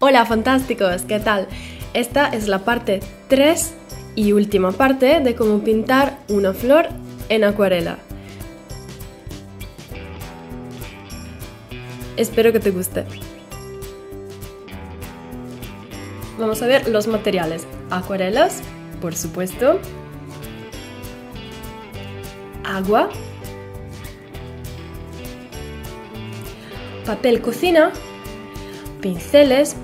Hola fantásticos, ¿qué tal? Esta es la parte 3 y última parte de cómo pintar una flor en acuarela. Espero que te guste. Vamos a ver los materiales. Acuarelas, por supuesto. Agua. Papel cocina. Pinceles.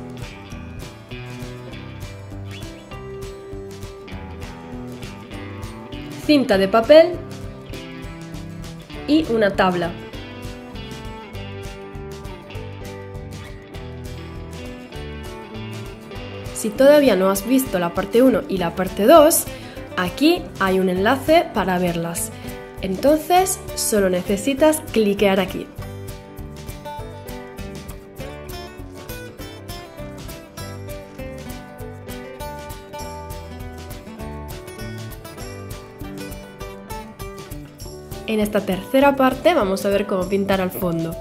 Cinta de papel. Y una tabla. Si todavía no has visto la parte 1 y la parte 2, aquí hay un enlace para verlas. Entonces solo necesitas cliquear aquí. En esta tercera parte vamos a ver cómo pintar al fondo.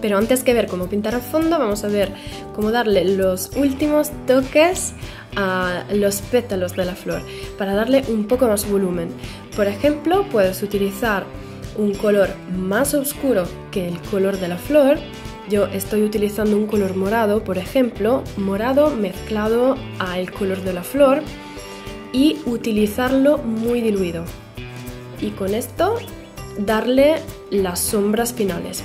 Pero antes que ver cómo pintar al fondo, vamos a ver cómo darle los últimos toques a los pétalos de la flor para darle un poco más volumen. Por ejemplo, puedes utilizar un color más oscuro que el color de la flor. Yo estoy utilizando un color morado, por ejemplo, morado mezclado al color de la flor y utilizarlo muy diluido. Y con esto darle las sombras finales.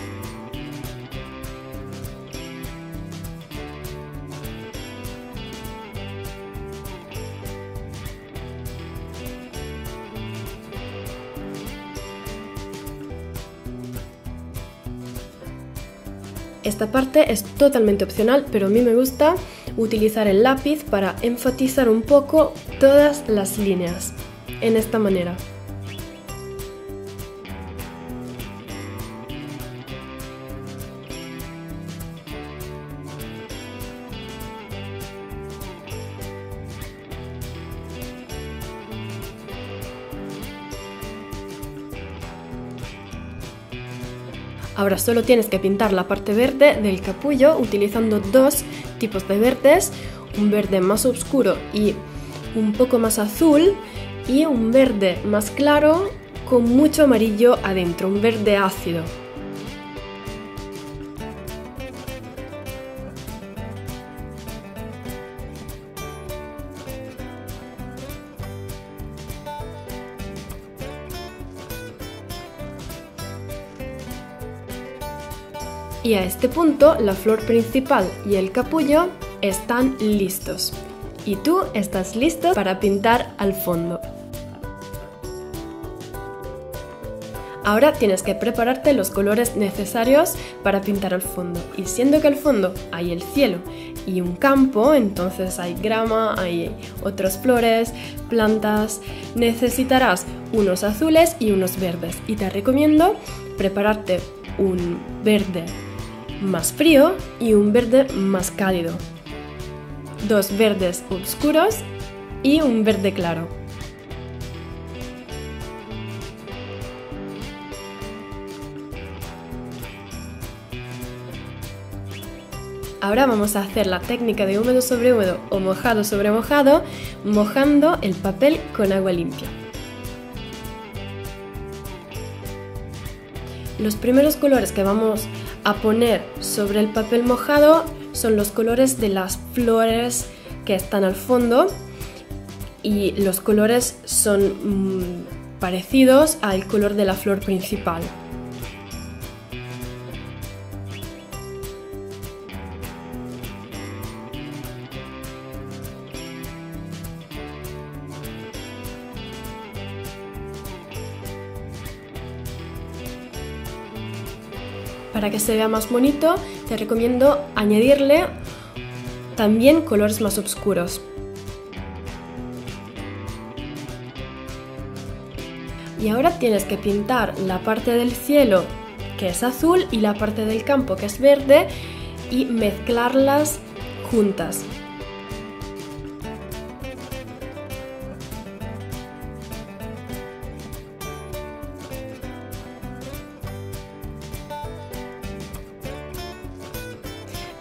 Esta parte es totalmente opcional, pero a mí me gusta utilizar el lápiz para enfatizar un poco todas las líneas, en esta manera. Ahora solo tienes que pintar la parte verde del capullo utilizando dos tipos de verdes, un verde más oscuro y un poco más azul y un verde más claro con mucho amarillo adentro, un verde ácido. Y a este punto la flor principal y el capullo están listos. Y tú estás listo para pintar al fondo. Ahora tienes que prepararte los colores necesarios para pintar al fondo. Y siendo que al fondo hay el cielo y un campo, entonces hay grama, hay otras flores, plantas, necesitarás unos azules y unos verdes. Y te recomiendo prepararte un verde más frío y un verde más cálido. Dos verdes oscuros y un verde claro. Ahora vamos a hacer la técnica de húmedo sobre húmedo o mojado sobre mojado, mojando el papel con agua limpia. Los primeros colores que vamos a poner sobre el papel mojado son los colores de las flores que están al fondo y los colores son mm, parecidos al color de la flor principal. Para que se vea más bonito, te recomiendo añadirle también colores más oscuros. Y ahora tienes que pintar la parte del cielo que es azul y la parte del campo que es verde y mezclarlas juntas.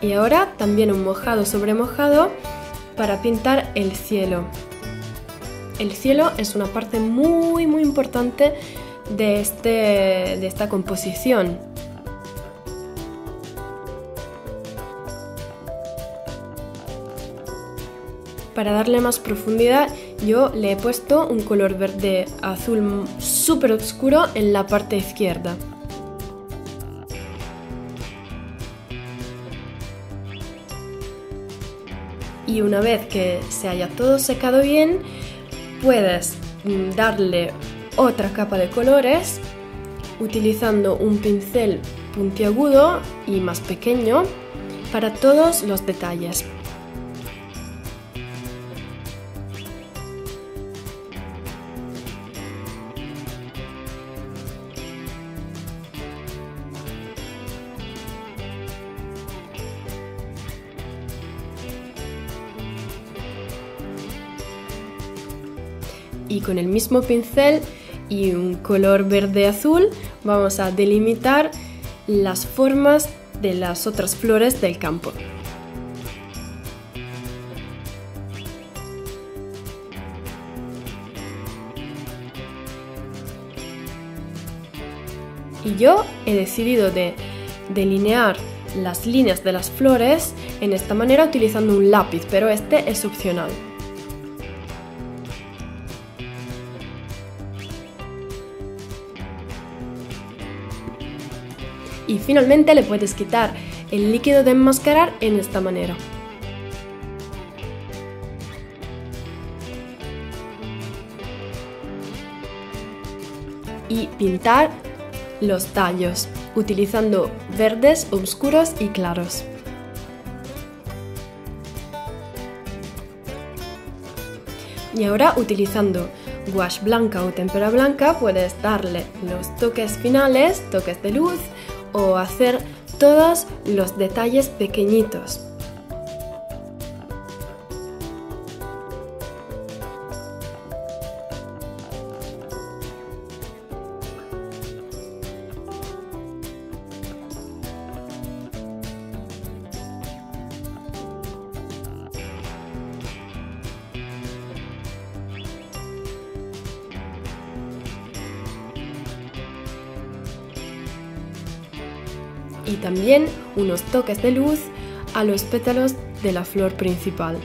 Y ahora también un mojado sobre mojado para pintar el cielo. El cielo es una parte muy muy importante de, este, de esta composición. Para darle más profundidad yo le he puesto un color verde azul súper oscuro en la parte izquierda. Y una vez que se haya todo secado bien, puedes mm, darle otra capa de colores utilizando un pincel puntiagudo y más pequeño para todos los detalles. Y con el mismo pincel y un color verde azul vamos a delimitar las formas de las otras flores del campo. Y yo he decidido de delinear las líneas de las flores en esta manera utilizando un lápiz, pero este es opcional. Y finalmente le puedes quitar el líquido de enmascarar en esta manera. Y pintar los tallos utilizando verdes oscuros y claros. Y ahora utilizando gouache blanca o tempera blanca puedes darle los toques finales, toques de luz o hacer todos los detalles pequeñitos. Y también unos toques de luz a los pétalos de la flor principal.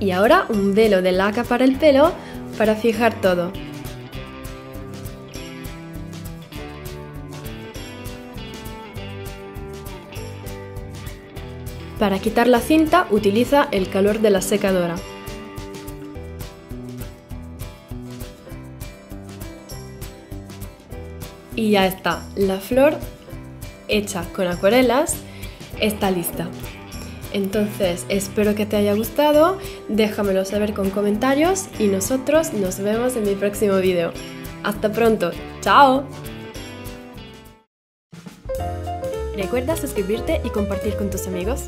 Y ahora un velo de laca para el pelo para fijar todo. Para quitar la cinta utiliza el calor de la secadora. Y ya está. La flor hecha con acuarelas está lista. Entonces espero que te haya gustado, déjamelo saber con comentarios y nosotros nos vemos en mi próximo video. Hasta pronto, chao. Recuerda suscribirte y compartir con tus amigos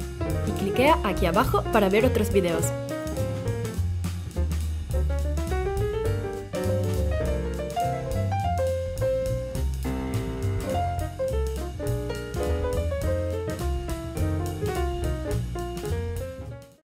y cliquea aquí abajo para ver otros videos.